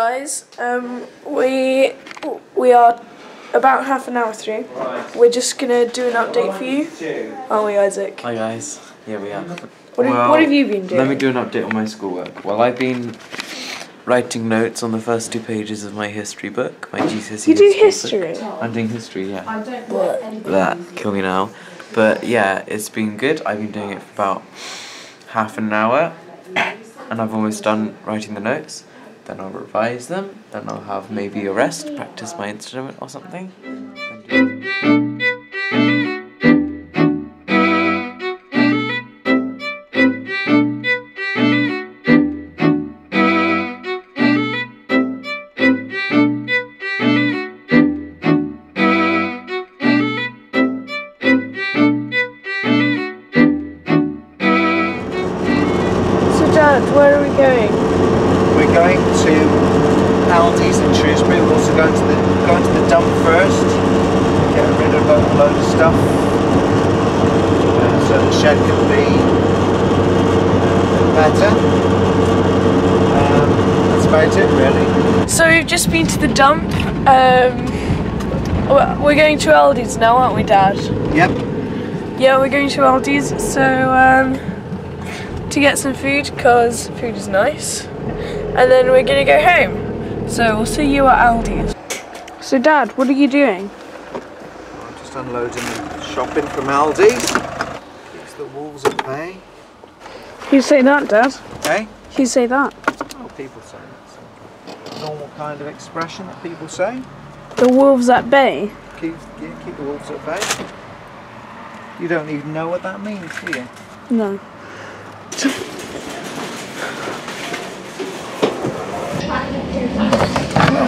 guys. Um, we we are about half an hour through. We're just gonna do an update for you, aren't we, Isaac? Hi guys, here we are. What have, what have you been doing? Let me do an update on my schoolwork. Well, I've been writing notes on the first two pages of my history book, my GCSE You do history. history. book. I'm doing history, yeah. I don't what? That kill me now. But yeah, it's been good. I've been doing it for about half an hour, and I've almost done writing the notes. Then I'll revise them. Then I'll have maybe a rest, practice my instrument or something. Where are we going? We're going to Aldi's in Shrewsbury. We're also going to the going to the dump first. Get rid of a load of stuff uh, so the shed can be uh, better. Um, that's about it, really. So we've just been to the dump. Um, we're going to Aldi's now, aren't we, Dad? Yep. Yeah, we're going to Aldi's. So um, to get some food, cause food is nice, and then we're gonna go home. So we'll see you at Aldi's. So, Dad, what are you doing? I'm just unloading shopping from Aldi's. Keeps the wolves at bay. You say that, Dad? Eh? You say that? Oh, people say that's a normal kind of expression that people say. The wolves at bay. Keep, yeah, keep the wolves at bay. You don't even know what that means, do you? No.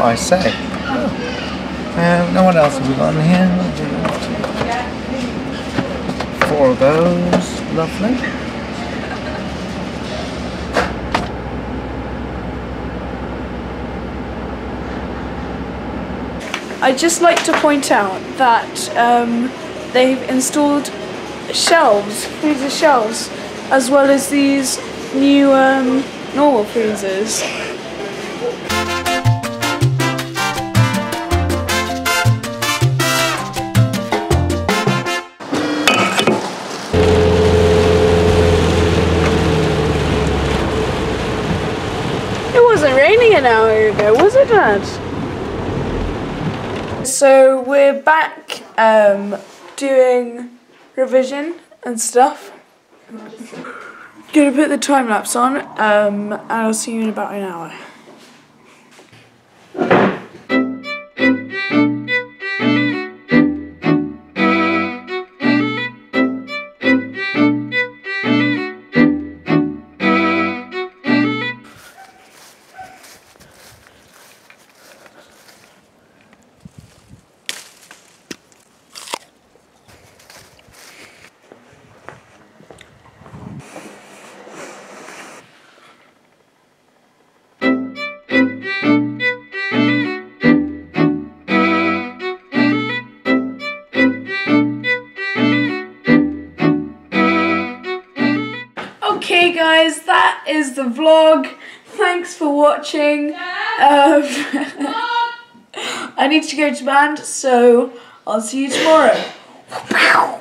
I say. Um, no one else have we got in here? Four of those. Lovely. I'd just like to point out that um, they've installed shelves, freezer shelves, as well as these new um, normal freezers. It wasn't raining an hour ago, was it, Dad? So we're back um, doing revision and stuff. Gonna put the time lapse on, um, and I'll see you in about an hour. Okay, guys, that is the vlog. Thanks for watching. Um, I need to go to band, so I'll see you tomorrow.